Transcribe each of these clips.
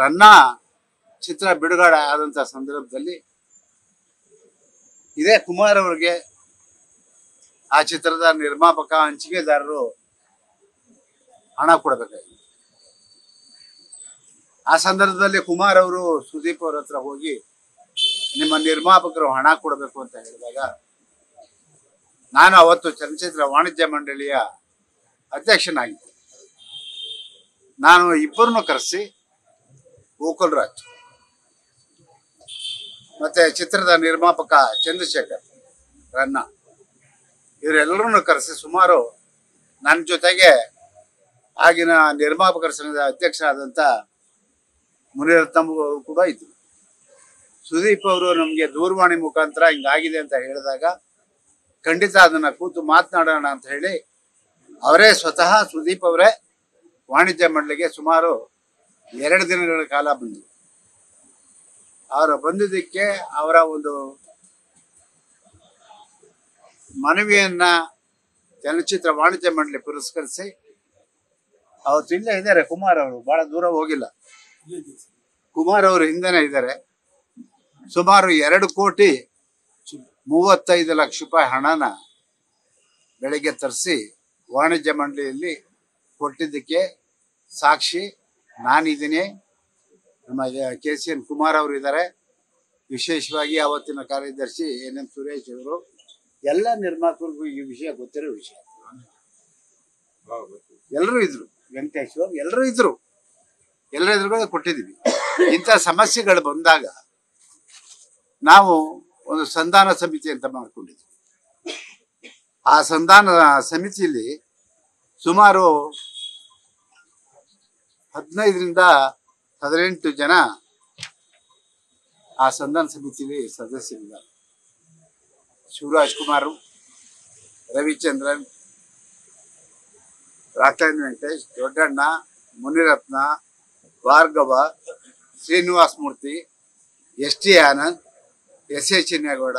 ರನ್ನ ಚಿತ್ರ ಬಿಡುಗಡೆ ಆದಂತ ಸಂದರ್ಭದಲ್ಲಿ ಇದೇ ಕುಮಾರ್ ಅವರಿಗೆ ಆ ಚಿತ್ರದ ನಿರ್ಮಾಪಕ, ಹಂಚಿಕೆದಾರರು ಹಣ ಕೊಡಬೇಕಾಗಿತ್ತು. ಆ ಸಂದರ್ಭದಲ್ಲಿ ಕುಮಾರ್ ಅವರು ಸುದೀಪ್ ಅವ್ರ ಹತ್ರ ಹೋಗಿ ನಿಮ್ಮ ನಿರ್ಮಾಪಕರು ಹಣ ಕೊಡಬೇಕು ಅಂತ ಹೇಳಿದಾಗ ನಾನು ಅವತ್ತು ಚಲನಚಿತ್ರ ವಾಣಿಜ್ಯ ಮಂಡಳಿಯ ಅಧ್ಯಕ್ಷನಾಗಿದ್ದೆ. ನಾನು ಇಬ್ಬರನ್ನು ಕರೆಸಿ ಗೋಕುಲ್ ರಾಜ್. ಮತ್ತೆ ಚಿತ್ರದ ನಿರ್ಮಾಪಕ ಚಂದ್ರಶೇಖರ್ ರನ್ನ. ಇವರೆಲ್ಲರನ್ನು ಕರೆಸಿ ಸುಮಾರು ನನ್ನ ಜೊತೆಗೆ ಆಗಿನ ನಿರ್ಮಾಪಕರ ಸಂಘದ ಅಧ್ಯಕ್ಷರಾದಂಥ ಮುನಿರತ್ನಮ್ ಅವರು ಕೂಡ ಇದ್ರು. ಸುದೀಪ್ ಅವರು ನಮಗೆ ದೂರವಾಣಿ ಮುಖಾಂತರ ಹಿಂಗಾಗಿದೆ ಅಂತ ಹೇಳಿದಾಗ ಖಂಡಿತ ಅದನ್ನ ಕೂತು ಮಾತನಾಡೋಣ ಅಂತ ಹೇಳಿ ಅವರೇ ಸ್ವತಃ ಸುದೀಪ್ ಅವರೇ ವಾಣಿಜ್ಯ ಮಂಡಳಿಗೆ ಸುಮಾರು ಎರಡು ದಿನಗಳ ಕಾಲ ಬಂದರು ಅವರು ಬಂದಿದ್ದಕ್ಕೆ ಅವರ ಒಂದು ಮನವಿಯನ್ನ ಚಲನಚಿತ್ರ ವಾಣಿಜ್ಯ ಮಂಡಳಿ ಪುರಸ್ಕರಿಸಿ ಅವತ್ತು ಇಲ್ಲೇ ಇದ್ದಾರೆ. ಕುಮಾರ್ ಅವರು ಬಹಳ ದೂರ ಹೋಗಿಲ್ಲ. ಕುಮಾರ್ ಅವರು ಹಿಂದೆನೆ ಇದ್ದಾರೆ. ಸುಮಾರು ಎರಡು ಕೋಟಿ ಮೂವತ್ತೈದು ಲಕ್ಷ ರೂಪಾಯಿ ಹಣನ ಬೆಳಿಗ್ಗೆ ತರಿಸಿ ವಾಣಿಜ್ಯ ಮಂಡಳಿಯಲ್ಲಿ ಕೊಟ್ಟಿದ್ದಕ್ಕೆ ಸಾಕ್ಷಿ ನಾನಿದ್ದೀನಿ. ನಮ್ಮ ಕೆ ಸಿ ಎನ್ ಕುಮಾರ್ ಅವರು ಇದ್ದಾರೆ. ವಿಶೇಷವಾಗಿ ಅವತ್ತಿನ ಕಾರ್ಯದರ್ಶಿ ಎನ್ ಎಂ ಸುರೇಶ್ ಅವರು ಎಲ್ಲ ನಿರ್ಮಾಪಕರಿಗೂ ಈ ವಿಷಯ ಗೊತ್ತಿರೋ ವಿಷಯ. ಎಲ್ಲರೂ ಇದ್ರು. ವೆಂಕಟೇಶ್ವರ್ ಎಲ್ಲರೂ ಇದ್ರು. ಎಲ್ಲರ ಎದುರುಗಡೆ ಕೊಟ್ಟಿದ್ದೀವಿ. ಇಂಥ ಸಮಸ್ಯೆಗಳು ಬಂದಾಗ ನಾವು ಒಂದು ಸಂಧಾನ ಸಮಿತಿ ಅಂತ ಮಾಡ್ಕೊಂಡಿದ್ವಿ. ಆ ಸಂಧಾನ ಸಮಿತಿಯಲ್ಲಿ ಸುಮಾರು ಹದಿನೈದರಿಂದ ಹದಿನೆಂಟು ಜನ ಆ ಸಂಧಾನ ಸಮಿತಿಯಲ್ಲಿ ಸದಸ್ಯರಿದ್ದಾರೆ. Shivaraj Kumar, Ravichandran Rockline Venkatesh, Doddanna, Muniratna, Bhargava, Srinivasa Murthy S T Anand, S A Chinnegowda,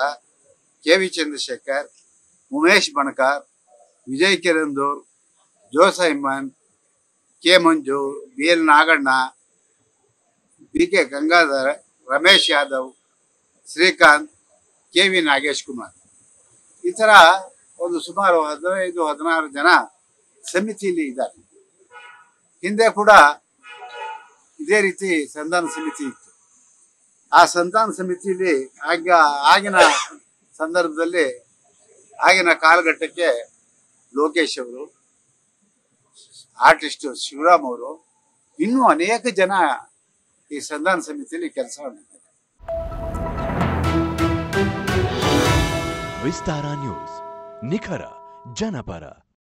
K V Chandrashekar, Umesh Banakar, Vijay Kirandur, Jo Simon K Manju, B L Naganna, B K Gangadhar, Ramesh Yadav, Srikanth, K V Nagesh Kumar. ಈ ಥರ ಒಂದು ಸುಮಾರು ಹದಿನೈದು, ಹದಿನಾರು ಜನ ಸಮಿತಿಯಲ್ಲಿ ಇದ್ದಾರೆ. ಹಿಂದೆ ಕೂಡ ಇದೇ ರೀತಿ ಸಂಧಾನ ಸಮಿತಿ ಇತ್ತು. ಆ ಸಂಧಾನ ಸಮಿತಿಯಲ್ಲಿ ಆಗ ಆಗಿನ ಸಂದರ್ಭದಲ್ಲಿ ಆಗಿನ ಕಾಲಘಟ್ಟಕ್ಕೆ ಲೋಕೇಶ್ ಅವರು ಆರ್ಟಿಸ್ಟ್ ಶಿವರಾಮ್ ಅವರು ಇನ್ನೂ ಅನೇಕ ಜನ ಈ ಸಂಧಾನ ಸಮಿತಿಯಲ್ಲಿ ಕೆಲಸ ಮಾಡಿದ್ದಾರೆ ವಿಸ್ತಾರ ನ್ಯೂಸ್, ನಿಖರ, ಜನಪರ.